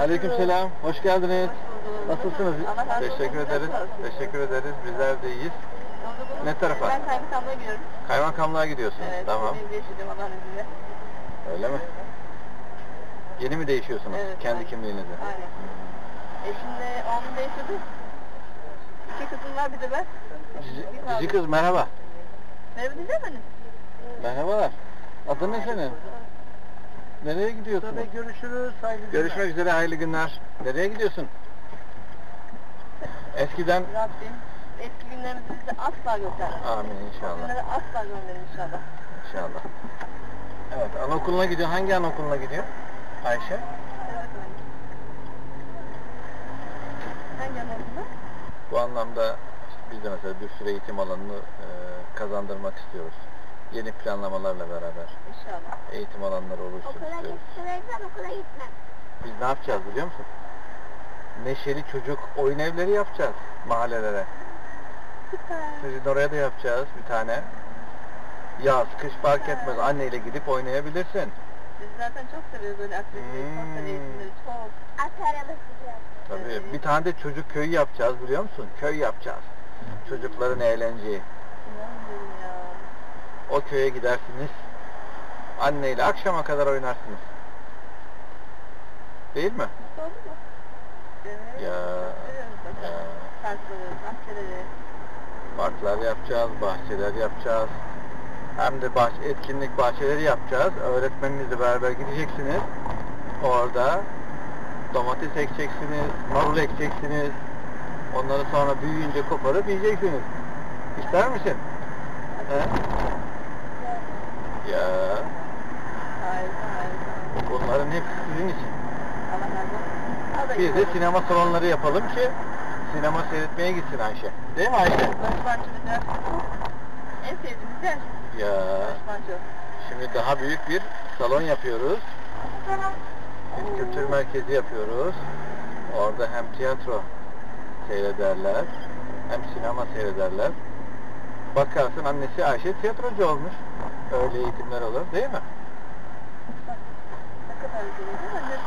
Aleykümselam. Hoş geldiniz. Hoş bulduk. Nasılsınız? Teşekkür ederiz. Nasılsınız? Teşekkür ederiz. Bizler de iyiyiz. Ne tarafa? Ben kaymakamlığa gidiyorum. Kaymakamlığa gidiyorsunuz. Evet. Tamam. Öyle mi? Yeni mi değişiyorsunuz Evet, kendi aynen. kimliğinizi? Aynen. Eşimle oğlum değiştirdi. İki kızım var bir de ben. Cici, cici kız merhaba. Merhaba diyecek misin? Merhabalar. Adın ne senin? Nereye gidiyorsun? Tabii görüşürüz. Hayırlı Görüşmek üzere hayırlı günler. Nereye gidiyorsun? Eskiden Rabbim eski günlerimizi bize asla göstermesin. Amin inşallah. günleri asla görmeyin inşallah. İnşallah. Evet, anaokuluna gidiyor. Hangi anaokuluna gidiyor? Ayşe. Hangi anlamda? Bu anlamda biz de mesela bir sürü eğitim alanını e, kazandırmak istiyoruz. Yeni planlamalarla beraber İnşallah. eğitim alanları oluşturuyoruz. gittireysem okula gitmem. Biz ne yapacağız biliyor musun? Neşeli çocuk oyun evleri yapacağız mahallelere. Süper. Sizin oraya da yapacağız bir tane. Yaz, kış fark etmez. Anneyle gidip oynayabilirsin. Biz zaten çok seviyoruz böyle aktiviteyi, Hmm. sosyal eğitimleri çok. At arabası. Tabii. Evet. Bir tane de çocuk köyü yapacağız biliyor musun? Köy yapacağız. Çocukların eğlenceyi. O köye gidersiniz. Anneyle akşama kadar oynarsınız. Değil mi? Mu? Evet. Ya, ya. Parkları, bahçeleri. Parklar yapacağız, bahçeler yapacağız. Hem de bahçe, etkinlik bahçeleri yapacağız. Öğretmeninizle beraber gideceksiniz. Orada domates ekeceksiniz, marul ekeceksiniz. Onları sonra büyüyünce koparıp yiyeceksiniz. İster misin? He? Ya, Harika, harika. bunların hepsi sizin için. Allah razı olsun. O da Biz de sinema salonları yapalım ki sinema seyretmeye gitsin Ayşe. Değil mi Ayşe? En sevdiğimiz yer. Ya, şimdi daha büyük bir salon yapıyoruz. Bir kültür merkezi yapıyoruz. Orada hem tiyatro seyrederler, hem sinema seyrederler. Bakarsın annesi Ayşe tiyatrocu olmuş. Öyle eğitimler olur değil mi? Ne kadar güzel değil mi?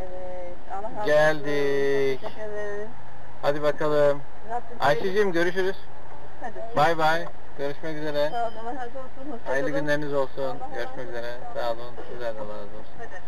Evet. Allah razı olsun. Geldik. Hadi bakalım. Rabbim Ayşe'cim görüşürüz. Hadi. Bay bay. Görüşmek üzere. Sağ olun. Hayırlı günleriniz olsun. Görüşmek üzere. Sağ olun. Sizler de Allah razı olsun. Hadi.